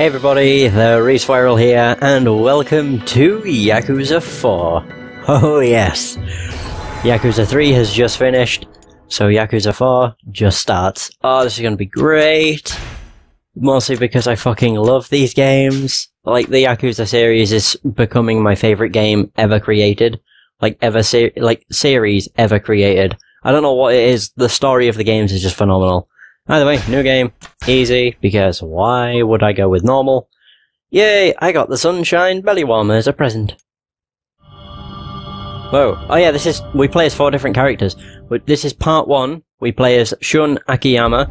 Hey everybody, the Rhys Wyrill here, and welcome to Yakuza 4. Oh yes, Yakuza 3 has just finished, so Yakuza 4 just starts. Oh, this is gonna be great. Mostly because I fucking love these games. Like, the Yakuza series is becoming my favorite game ever created. Like, ever se- like, series ever created. I don't know what it is, the story of the games is just phenomenal. Either way, new game, easy, because why would I go with normal? Yay, I got the Sunshine Belly Warmer as a present. Whoa, oh yeah, this is, we play as four different characters. This is part one, we play as Shun Akiyama,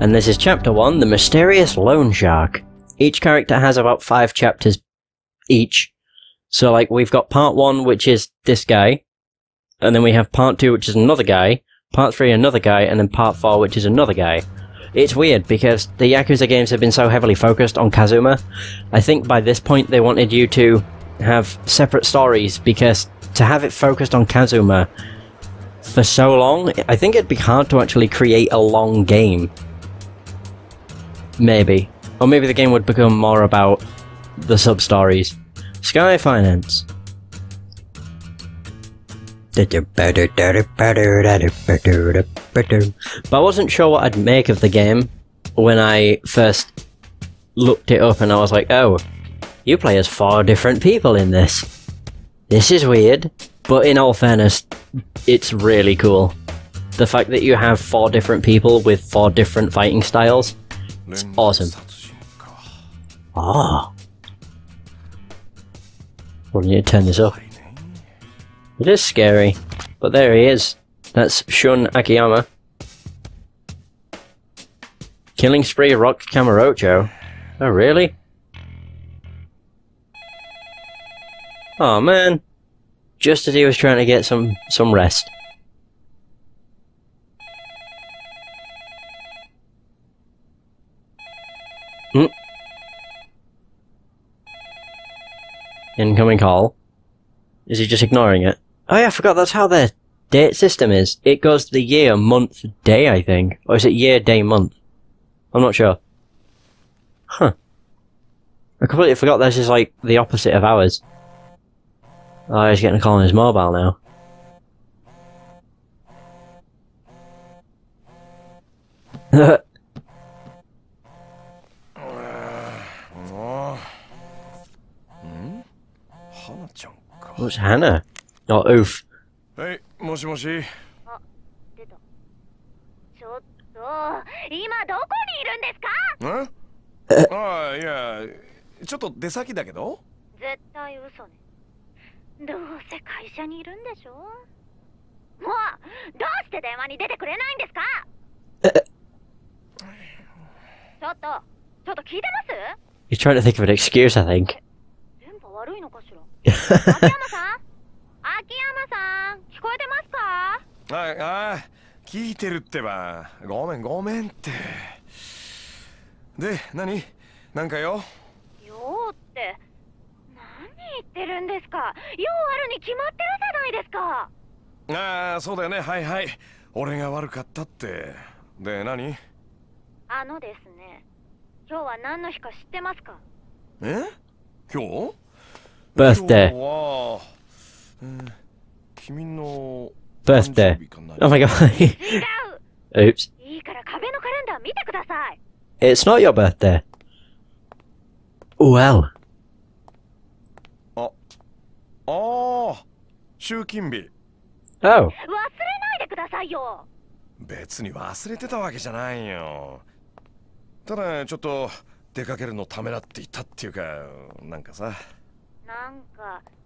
and this is chapter one, The Mysterious Loan Shark. Each character has about five chapters each. So like, we've got part one, which is this guy, and then we have part two, which is another guy, part three, another guy, and then part four, which is another guy. It's weird because the Yakuza games have been so heavily focused on Kazuma. I think by this point they wanted you to have separate stories because to have it focused on Kazuma for so long, I think it'd be hard to actually create a long game. Maybe. Or maybe the game would become more about the sub stories. Sky Finance. But I wasn't sure what I'd make of the game when I first looked it up and I was like, oh, you play as four different people in this. This is weird, but in all fairness, it's really cool. The fact that you have four different people with four different fighting styles, it's awesome. Ah. Well, you need to turn this up. It is scary, but there he is. That's Shun Akiyama. Killing spree Rock Kamurocho. Oh, really? Oh man. Just as he was trying to get some some rest. Hmm. Incoming call. Is he just ignoring it? Oh yeah, I forgot that's how their date system is. It goes to the year, month, day, I think. Or is it year, day, month? I'm not sure. Huh. I completely forgot this is like the opposite of ours. Oh, he's getting a call on his mobile now. What's Hana? Oh, oof. はい、もしもし。出た。ちょっと今どこにいるんですか？んああ、いや、ちょっと出先だけど？絶対嘘ね。どうせ会社にいるんでしょ？もうどうして電話に出てくれないんですか？ちょっとちょっと聞いてます？He's trying to think of an excuse, I think. 電波悪いのかしら？秋山さん？さん聞こえてますか？はい、ああ、聞いてるってば。ごめん、ごめんって。で、何？なんかよ？ようって何言ってるんですか？ようあるに決まってるじゃないですかああ、そうだよね。はいはい。俺が悪かったって。で、何？あのですね今日は何の日か知ってますか？え？今日？Birthday. Birthday. Oh my god. Oops. いいから壁のカレンダー見てください It's not your birthday. Well. ああ、集金日。Oh. 忘れないでくださいよ別に忘れてたわけじゃないよ。ただ、ちょっと出かけるのためらって言ったっていうか、なんかさ、なんか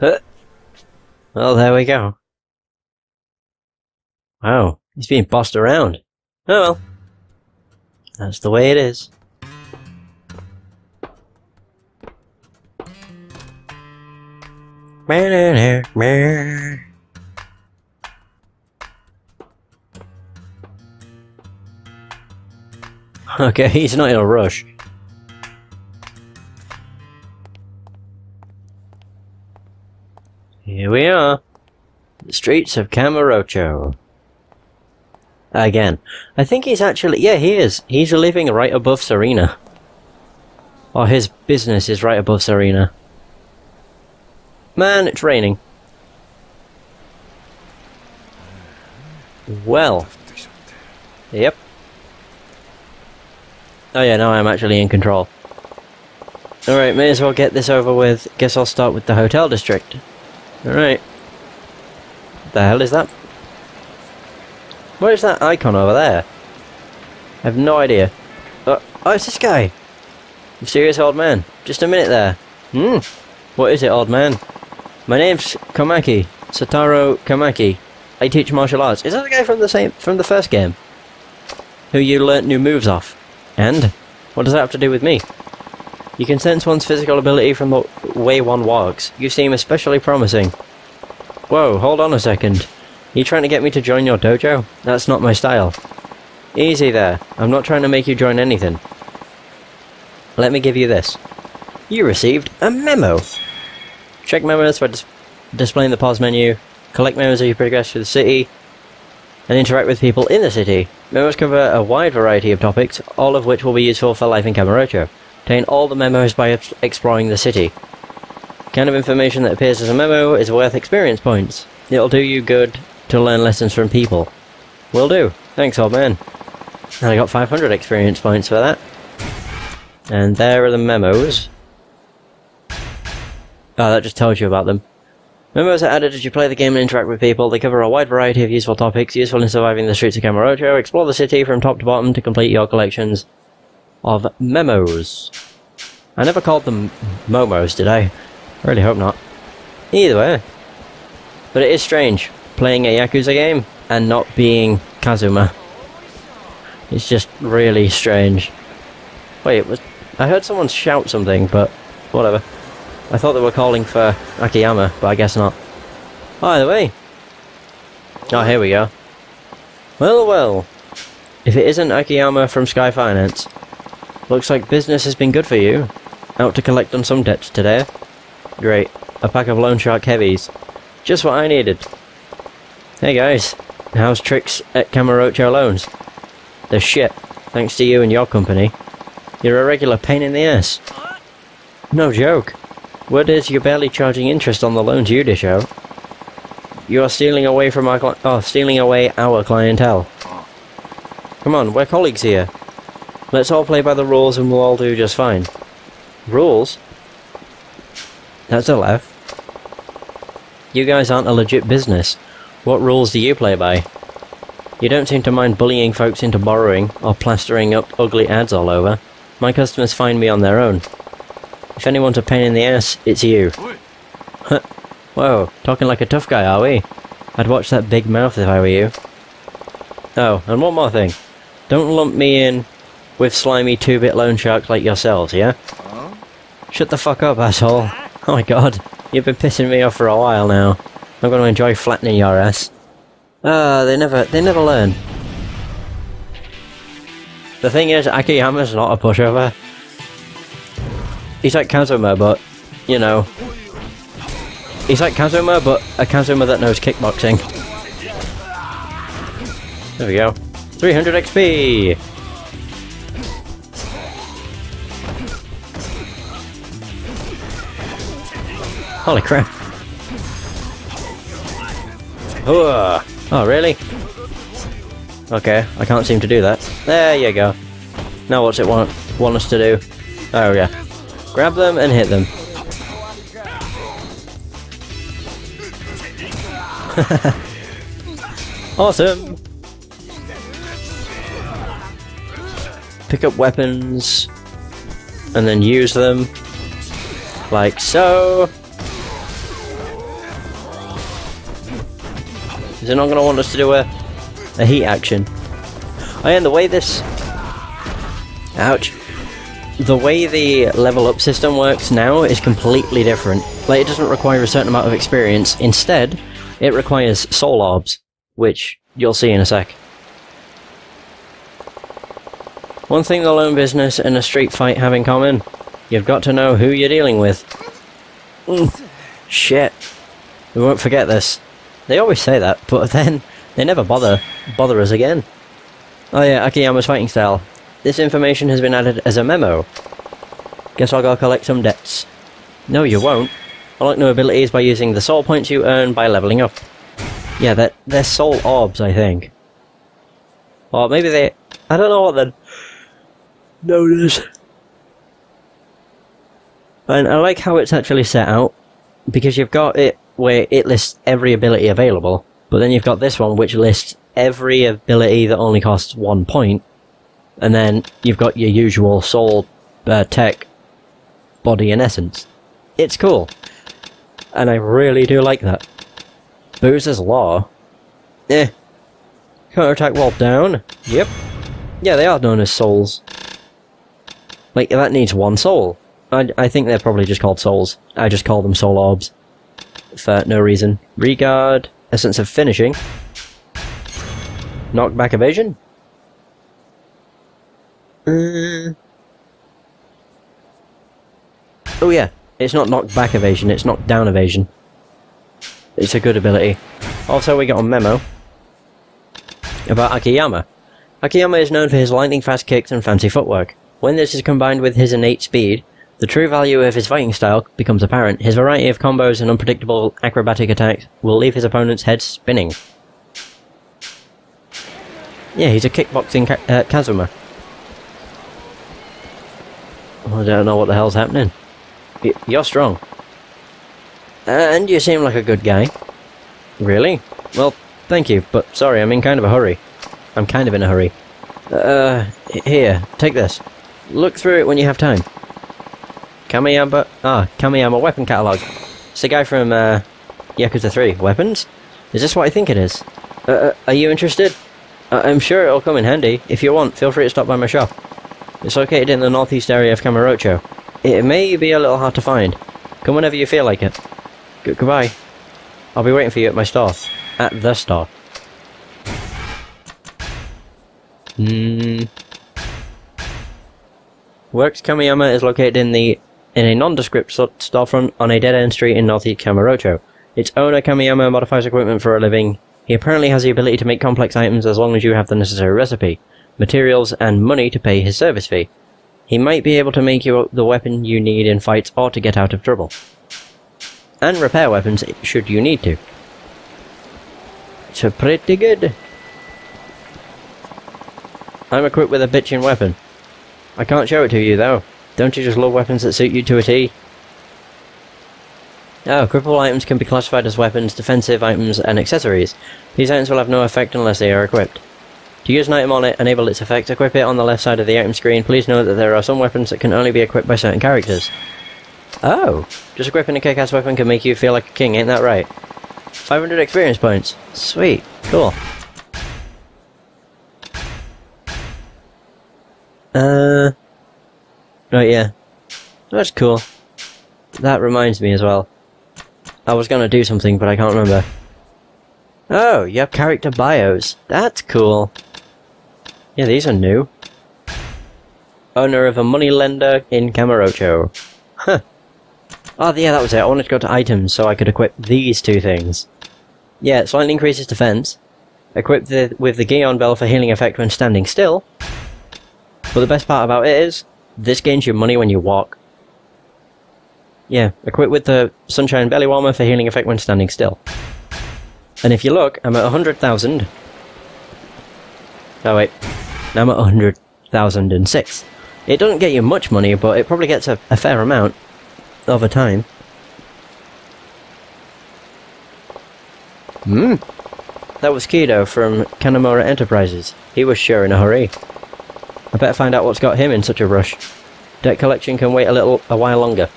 Well, there we go. Wow, he's being bossed around. Oh well. That's the way it is. Okay, he's not in a rush. Here we are. The streets of Kamurocho. Again. I think he's actually... Yeah, he is. He's living right above Serena. Or his business is right above Serena. Man, it's raining. Well. Yep. Oh yeah, now I'm actually in control. Alright, may as well get this over with. Guess I'll start with the hotel district. Alright. The hell is that? What is that icon over there? I have no idea. Oh, oh it's this guy! Mysterious old man. Just a minute there. Hmm. What is it, old man? My name's Komaki. Satoru Komaki. I teach martial arts. Is that the guy from the same from the first game? Who you learnt new moves off? And? What does that have to do with me? You can sense one's physical ability from the way one walks. You seem especially promising. Whoa, hold on a second. You trying to get me to join your dojo? That's not my style. Easy there. I'm not trying to make you join anything. Let me give you this. You received a memo. Check memos by dis displaying the pause menu. Collect memos as you progress through the city. And interact with people in the city. Memos cover a wide variety of topics, all of which will be useful for life in Kamurocho. Obtain all the memos by exploring the city. Kind of information that appears as a memo is worth experience points. It'll do you good to learn lessons from people. Will do. Thanks, old man. And I got 500 experience points for that. And there are the memos. Oh, that just tells you about them. Memos are added as you play the game and interact with people. They cover a wide variety of useful topics, useful in surviving the streets of Kamurocho. Explore the city from top to bottom to complete your collections of memos. I never called them momos, did I? I really hope not. Either way. But it is strange, playing a Yakuza game and not being Kazuma. It's just really strange. Wait, was I heard someone shout something, but whatever. I thought they were calling for Akiyama, but I guess not. Either way. Oh, here we go. Well, well. If it isn't Akiyama from Sky Finance. Looks like business has been good for you. Out to collect on some debts today. Great. A pack of Loan Shark heavies. Just what I needed. Hey guys. How's tricks at Kamurocho Loans? They're shit. Thanks to you and your company. You're a regular pain in the ass. No joke. What is you're barely charging interest on the loans you dish out. You are stealing away from our oh, stealing away our clientele. Come on, we're colleagues here. Let's all play by the rules and we'll all do just fine. Rules? That's a laugh. You guys aren't a legit business. What rules do you play by? You don't seem to mind bullying folks into borrowing or plastering up ugly ads all over. My customers find me on their own. If anyone's a pain in the ass, it's you. Whoa, talking like a tough guy, are we? I'd watch that big mouth if I were you. Oh, and one more thing. Don't lump me in with slimy two-bit loan sharks like yourselves, yeah? Shut the fuck up, asshole. Oh my god, you've been pissing me off for a while now. I'm gonna enjoy flattening your ass. Ah, they never, they never learn. The thing is, Akiyama's not a pushover. He's like Kazuma, but, you know. He's like Kazuma, but a Kazuma that knows kickboxing. There we go. 300 XP! Holy crap. Oh, really? Okay, I can't seem to do that. There you go. Now what's it want, want us to do? Oh yeah. Grab them and hit them. awesome! Pick up weapons and then use them like so. It not going to want us to do a, a heat action? Oh yeah, and the way this... Ouch. the way the level up system works now is completely different. Like, it doesn't require a certain amount of experience. Instead, it requires soul orbs, which you'll see in a sec. One thing the loan business and a street fight have in common, you've got to know who you're dealing with. Mm, shit. We won't forget this. They always say that, but then they never bother bother us again. Oh yeah, Akiyama's fighting style. This information has been added as a memo. Guess I'll go collect some debts. No, you won't. Unlock new abilities by using the soul points you earn by leveling up. Yeah, they're, they're soul orbs, I think. Or maybe they... I don't know what they're known as. And I like how it's actually set out, because you've got it where it lists every ability available, but then you've got this one which lists every ability that only costs one point, and then you've got your usual soul, uh, tech, body, and essence. It's cool. And I really do like that. Boozer's Law? Eh. Counter-attack while down? Yep. Yeah, they are known as souls. Like, that needs one soul. I, I think they're probably just called souls. I just call them soul orbs. For no reason. Regard, Essence of Finishing. Knockback Evasion? Uh, oh yeah, it's not knockback evasion, it's knockdown evasion. It's a good ability. Also, we got a memo about Akiyama. Akiyama is known for his lightning fast kicks and fancy footwork. When this is combined with his innate speed, the true value of his fighting style becomes apparent. His variety of combos and unpredictable acrobatic attacks will leave his opponent's head spinning. Yeah, he's a kickboxing uh, Kazuma. I don't know what the hell's happening. Y you're strong. And you seem like a good guy. Really? Well, thank you, but sorry, I'm in kind of a hurry. I'm kind of in a hurry. Uh, here, take this. Look through it when you have time. Kamiyama... Ah, Kamiyama Weapon Catalogue. It's the guy from, uh, Yakuza 3. Weapons? Is this what I think it is? Uh, uh are you interested? Uh, I'm sure it'll come in handy. If you want, feel free to stop by my shop. It's located in the northeast area of Kamurocho. It may be a little hard to find. Come whenever you feel like it. G goodbye. I'll be waiting for you at my store. At the store. Hmm. Works Kamiyama is located in the in a nondescript storefront on a dead-end street in northeast Kamurocho. Its owner, Kamiyama, modifies equipment for a living. He apparently has the ability to make complex items as long as you have the necessary recipe materials, and money to pay his service fee. He might be able to make you the weapon you need in fights or to get out of trouble. And repair weapons should you need to. So pretty good. I'm equipped with a bitchin' weapon. I can't show it to you though. Don't you just love weapons that suit you to a T? Oh, equipable items can be classified as weapons, defensive items, and accessories. These items will have no effect unless they are equipped. To use an item on it, enable its effect, equip it on the left side of the item screen. Please note that there are some weapons that can only be equipped by certain characters. Oh, just equipping a kick-ass weapon can make you feel like a king, ain't that right? 500 experience points. Sweet. Cool. Uh... Right, yeah. That's cool. That reminds me as well. I was gonna do something, but I can't remember. Oh, you have character bios. That's cool. Yeah, these are new. Owner of a money lender in Kamurocho. Huh. Oh, yeah, that was it. I wanted to go to items so I could equip these two things. Yeah, it slightly increases defense. Equipped the, with the Gion Bell for healing effect when standing still. But the best part about it is, this gains you money when you walk. Yeah, equipped with the Sunshine Belly Warmer for healing effect when standing still. And if you look, I'm at 100,000. Oh wait, now I'm at 100,006. It doesn't get you much money, but it probably gets a, a fair amount over time. Hmm. That was Kido from Kanemura Enterprises. He was sure in a hurry. I better find out what's got him in such a rush. Debt collection can wait a little, a while longer.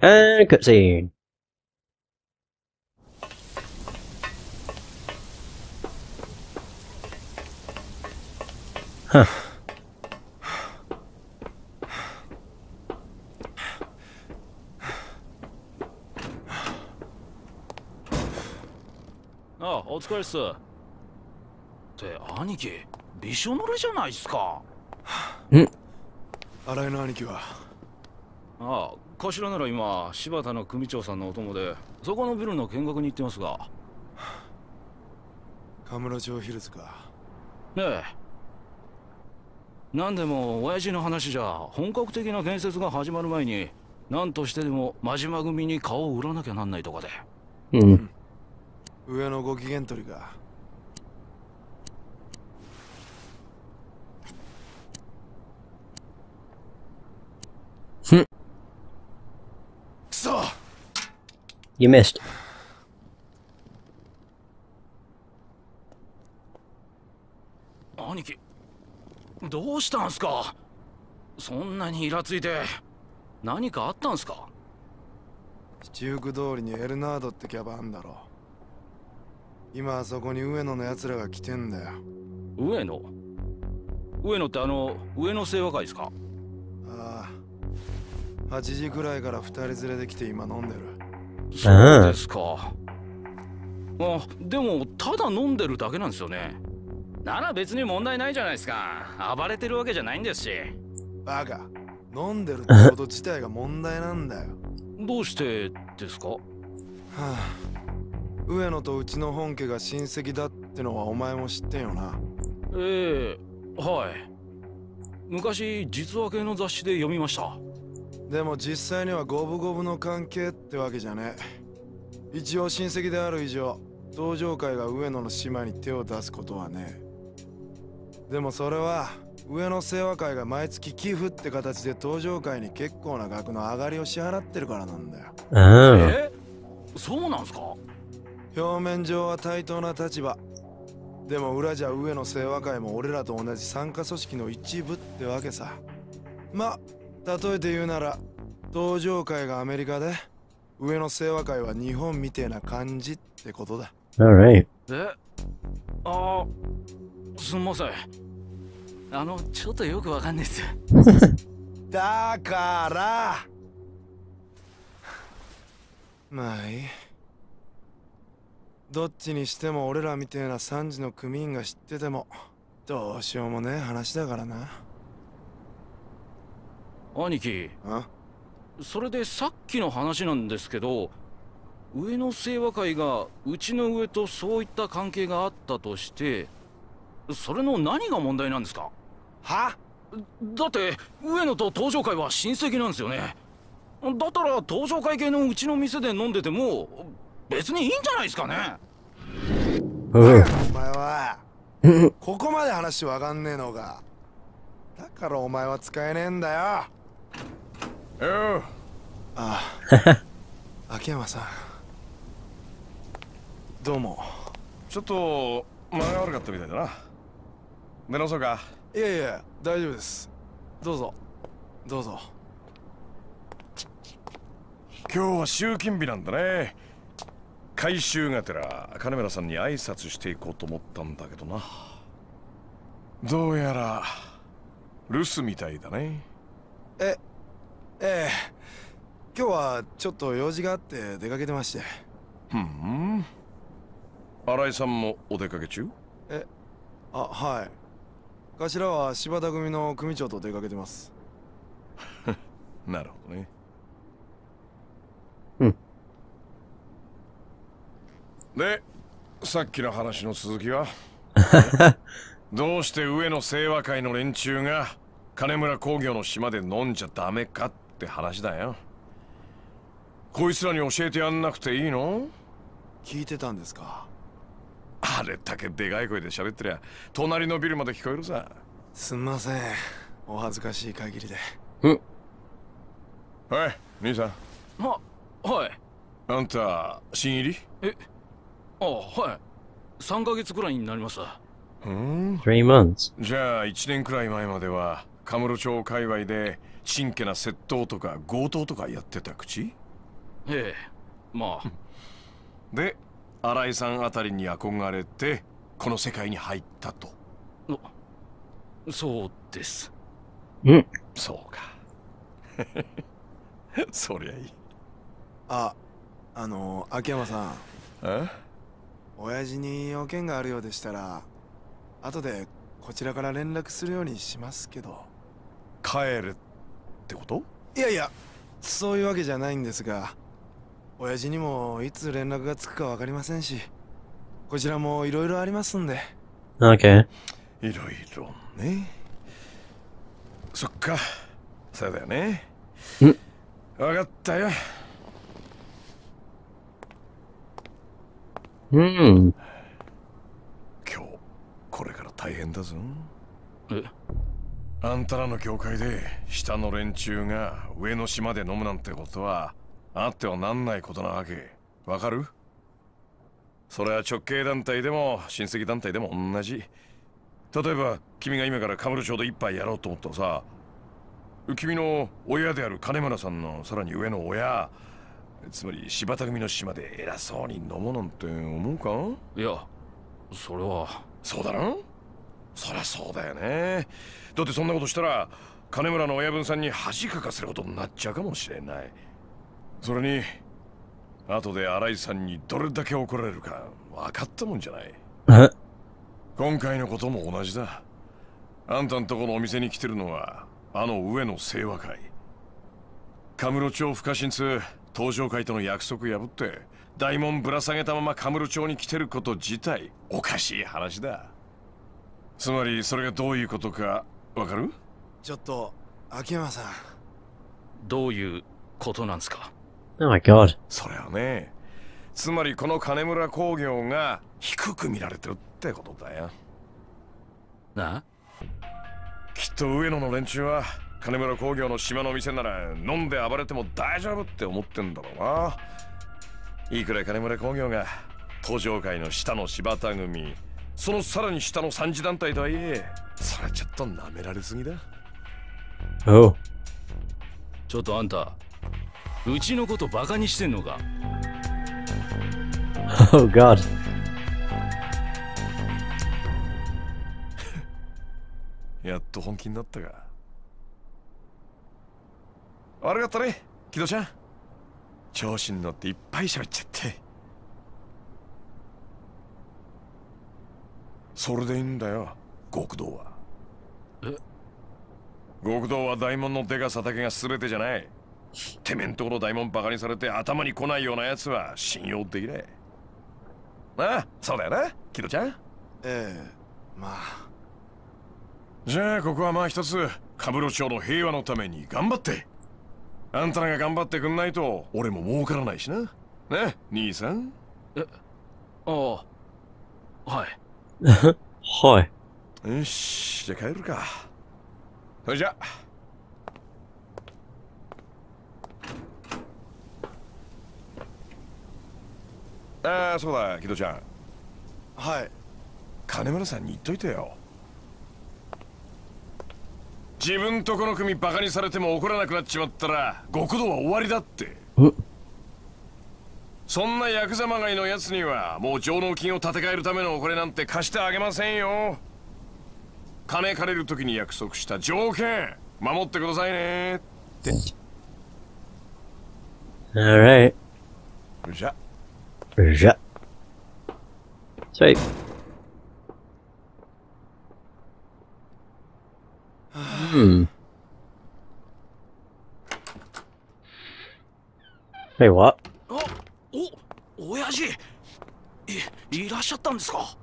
And cutscene. Huh. Oh, びしょ濡れじゃないっすか。新井の兄貴は？ああ頭なら今柴田の組長さんのお供でそこのビルの見学に行ってますが。カムロ町ヒルズか。ねえ。何でも親父の話じゃ本格的な建設が始まる前に何としてでも真島組に顔を売らなきゃなんないとかで。うん。上のご機嫌取りかくそ You missed. 兄貴どうしたんすか？そんなにイラついて何かあったんすか？七福通りにエルナードってキャバあんだろ。今あそこに上野のやつらが来てんだよ。上野？上野ってあの上野清和会ですか？ああ。8時くらいから二人連れで来て今飲んでるそうですか。あでもただ飲んでるだけなんですよね。なら別に問題ないじゃないですか。暴れてるわけじゃないんですし。バカ。飲んでるってこと自体が問題なんだよ。どうしてですか？はあ。上野とうちの本家が親戚だってのはお前も知ってんよな。ええはい。昔実話系の雑誌で読みましたでも実際には五分五分の関係ってわけじゃねえ。一応親戚である以上登場会が上野の島に手を出すことはねでもそれは上野清和会が毎月寄付って形で登場会に結構な額の上がりを支払ってるからなんだよ。Oh. え？そうなんすか？表面上は対等な立場。でも裏じゃ上野清和会も俺らと同じ参加組織の一部ってわけさ。ま例えて言うなら登場会がアメリカで上野清和会は日本みてえな感じってことだ。Alright. えあすんません。あのちょっとよくわかんないっす。だから。まあいい。どっちにしても俺らみてえな3時の組員が知っててもどうしようもねえ話だからな兄貴。あ？それでさっきの話なんですけど上野清和会がうちの上とそういった関係があったとしてそれの何が問題なんですか？は？だって上野と登場会は親戚なんですよね。だったら登場会系のうちの店で飲んでても別にいいんじゃないですかね。Oh. お前はここまで話わかんねえのかだからお前は使えねえんだよああ 秋山さん。どうも。ちょっと間が悪かったみたいだな。出直そうか。いやいや大丈夫です。どうぞ。どうぞ。今日は集金日なんだね。回収がてら金村さんに挨拶していこうと思ったんだけどな。どうやら留守みたいだね。えええ。今日はちょっと用事があって出かけてまして。ふん。新井さんもお出かけ中？あはい。頭は柴田組の組長と出かけてます。なるほどね。うん。でさっきの話の続きは？どうして上野清和会の連中が金村工業の島で飲んじゃダメかって話だよ。こいつらに教えてやんなくていいの？聞いてたんですか？あれだけでかい声で喋ってりゃ隣のビルまで聞こえるさ。すんません。お恥ずかしい限りで。はい兄さん。ははい。あんた新入り？あはい。3ヶ月くらいになります。うん。Three months. じゃあ1年くらい前まではカムロ町界隈でちんけな窃盗とか強盗とかやってた口？ええまあ。で新井さんあたりに憧れてこの世界に入ったと。そうです。そうか。そりゃいい。ああの秋山さん。え？親父に用件があるようでしたら後でこちらから連絡するようにしますけど帰るってこと？いやいやそういうわけじゃないんですが親父にもいつ連絡がつくか分かりませんしこちらもいろいろありますんで。Okay. いろいろね。そっか。そうだよね。ん。分かったよ。Hmm. 今日これから大変だぞ。えあんたらの教会で下の連中が上の島で飲むなんてことはあってはなんないことなわけ。わかる？それは直系団体でも親戚団体でも同じ。例えば君が今からカムロ町で一杯やろうと思ったらさ君の親である金村さんのさらに上の親つまり柴田組の島で偉そうに飲もうなんて思うか？いやそれは。そうだろそりゃそうだよね。だってそんなことしたら金村の親分さんに恥かかせることになっちゃうかもしれない。それに後で新井さんにどれだけ怒られるか分かったもんじゃない?今回のことも同じだ。あんたんとこのお店に来てるのはあの上の清和会。カムロ町不可侵通東上会との約束破って大門ぶら下げたままカムロ町に来てること自体おかしい話だつまりそれがどういうことかわかる？ちょっと秋山さん。どういうことなんですか？Oh my god. それはねつまりこの金村工業が低く見られてるってことだよ。なきっと上野の連中は金村工業の島の店なら飲んで暴れても大丈夫って思ってんだろうな。いくら金村工業が東上会の下の柴田組そのさらに下の三次団体とはいえそれはちょっと舐められすぎだ。Oh. ちょっとあんたうちのことバカにしてんのか？Oh god. やっと本気になったが悪かったね木戸ちゃん。調子に乗っていっぱい喋っちゃってそれでいいんだよ極道は。え？極道は大門のでかさだけが全てじゃない。てめんところ大門バカにされて頭に来ないようなやつは信用できないああそうだよな木戸ちゃん。ええまあ。じゃあここはまあ一つカブロ町の平和のために頑張って。あんたらが頑張ってくんないと俺も儲からないしな。ね兄さん。ああ。はい Hi. よしじゃあ帰るか。それじゃ。ああそうだ木戸ちゃん。はい。金村さんに言っといてよ。自分とこの組バカにされても怒らなくなっちまったら極道は終わりだって。うそんなヤクザまがいのやつにはもう上納金を立て替えるためのお金なんて貸してあげませんよ金借りる時に約束した条件守ってくださいねって Alright. じゃ Ja. Sweet. Hmm. Wait, what? あお親父。いいらっしゃったんですか？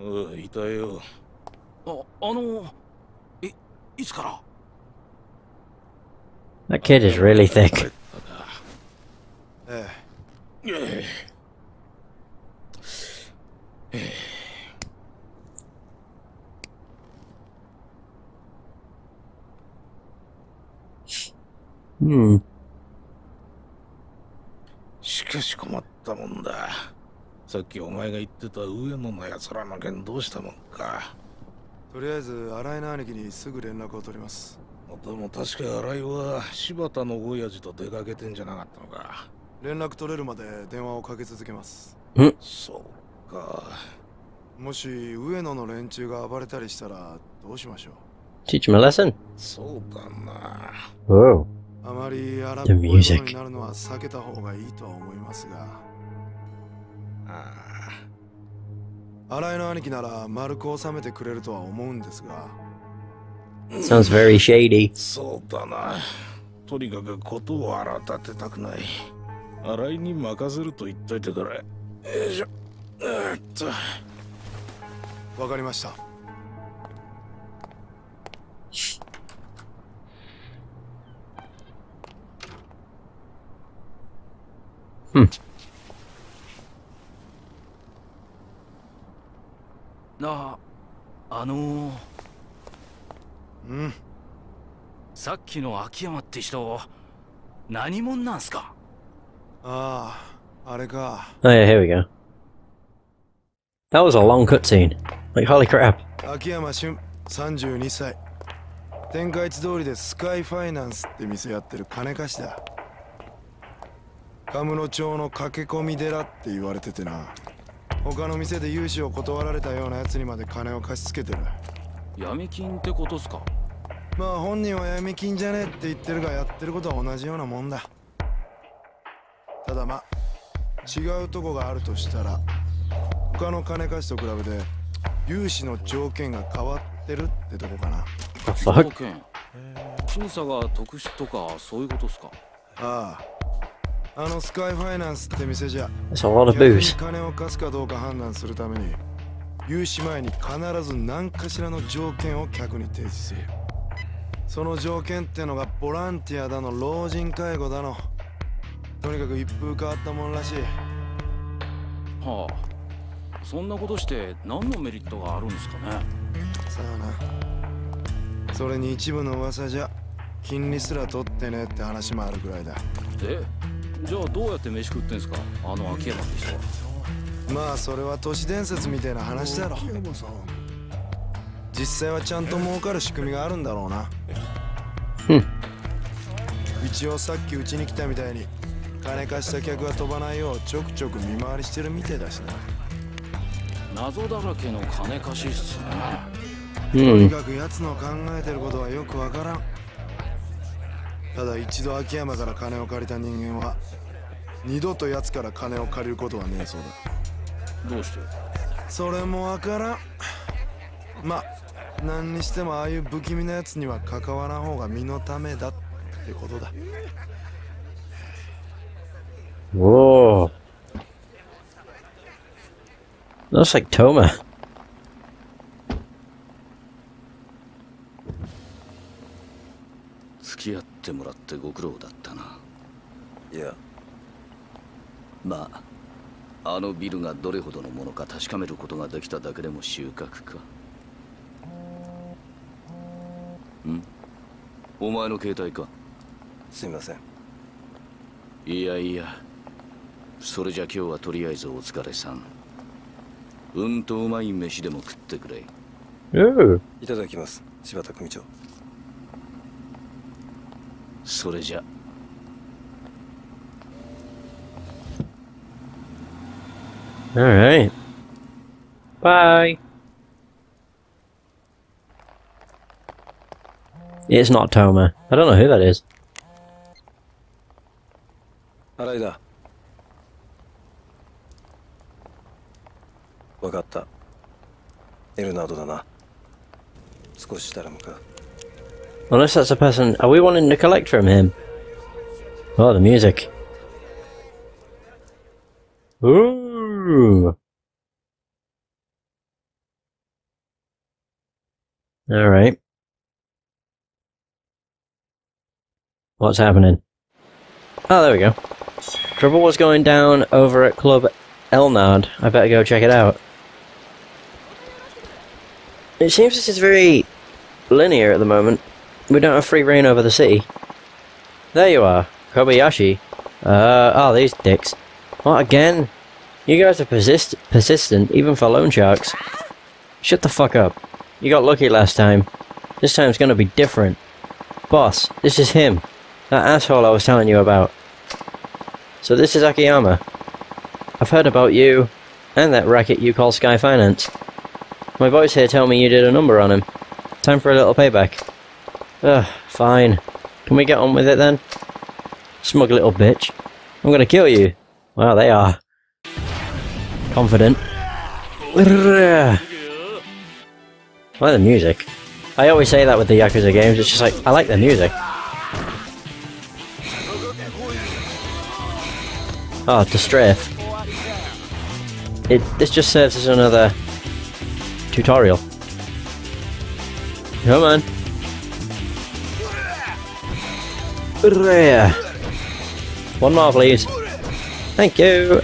うんいたよ。ああのいいつから？That kid is really thick. えええ Hmm. しかし困ったもんだ。さっきお前が言ってた上野の奴らの件どうしたもんか。えとりあえず新井の兄貴にすぐ連絡を取ります。でも確か新井は柴田の親父と出かけてんじゃなかったのか。連絡取れるまで電話をかけ続けます。そうか。もし上野の連中が暴れたりしたらどうしましょ Teach him a lesson. そうだな。Whoa. うあまり荒っぽいもの.になるのは避けた方がいいとは思いますがああ新井の兄貴なら丸く収めてくれるとは思うんですが Sounds very shady. そうだな。とにかくことを荒立てたくない。新井に任せると言っといてくれ。よいしょ。えーっと。わかりましたああのー、うん。さっきの秋山って人何者なんすか？あああれか。Oh yeah, here we go. That was a long cutscene. Like, holy crap. 秋山俊32歳。天下一通りでスカイファイナンスって店やってる金貸しだカムロ町の駆け込み寺って言われててな。他の店で融資を断られたようなやつにまで金を貸し付けてる。闇金ってことっすか？まあ本人は闇金じゃねえって言ってるがやってることは同じようなもんだ。ただまあ違うとこがあるとしたら他の金貸しと比べて融資の条件が変わってるってとこかな。条?件。審査が特殊とかそういうことっすか？あああのスカイファイナンスって店じゃ That's a booze. 金を貸すかどうか判断するために融資前に必ず何かしらの条件を客に提示する。その条件ってのがボランティアだの老人介護だの。とにかく一風変わったもんらしい。はあ。そんなことして何のメリットがあるんですかね。さあな。それに一部の噂じゃ金利すら取ってねって話もあるぐらいだ。えじゃあどうやって飯食ってんすか？あの秋山って人は。まあそれは都市伝説みたいな話だろ。実際はちゃんと儲かる仕組みがあるんだろうな。うん一応さっきうちに来たみたいに金貸した客が飛ばないようちょくちょく見回りしてるみてえだしな。謎だらけの金貸しっすね。とに Hmm. かく奴の考えてることはよくわからんただ一度秋山から金を借りた人間は二度と奴から金を借りることはねえそうだどうして？それもわからんまあ何にしてもああいう不気味なやつには関わらん方が身のためだってことだ Whoa. Looks like Toma. 付き合ってご苦労だったな。いや。まああのビルがどれほどのものか確かめることができただけでも収穫か。ん？お前の携帯か？すいません。いやいや。それじゃ今日はとりあえずお疲れさん。うんとうまい飯でも食ってくれ.いただきます。柴田組長それじゃ Alright. Bye. It's not Toma. I don't know who that is. 新井だわかったエルナードだな少ししたら向かう Unless that's a person. Are we wanting to collect from him? Oh, the music. Ooh. Alright. What's happening? Oh, there we go. Trouble was going down over at Club Elnard. I better go check it out. It seems this is very linear at the moment. We don't have free rein over the city. There you are, Kobayashi. Uh, oh, these dicks. What, again? You guys are persist persistent, even for loan sharks. Shut the fuck up. You got lucky last time. This time's gonna be different. Boss, this is him. That asshole I was telling you about. So this is Akiyama. I've heard about you, and that racket you call Sky Finance. My boys here tell me you did a number on him. Time for a little payback. Ugh, fine. Can we get on with it then? Smug little bitch. I'm gonna kill you. Wow, they are. Confident. I like the music. I always say that with the Yakuza games, it's just like, I like the music. Ah, oh, to strafe. It, this just serves as another tutorial. Come on. Rare. One more, please. Thank you.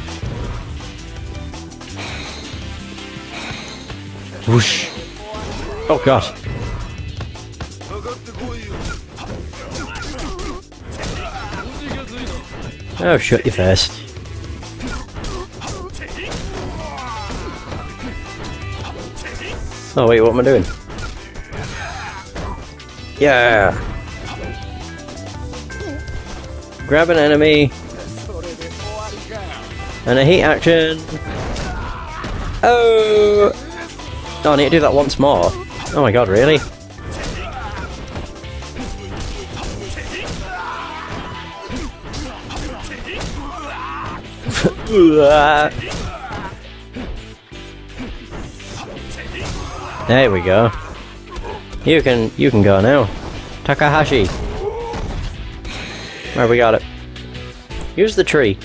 Whoosh. Oh god. Oh, shut your face. Oh wait, what am I doing? Yeah. Grab an enemy. And a heat action. Oh! Oh, I need to do that once more. Oh my god, really? there we go. You can you can go now. Takahashi. Where we got it. Use the tree.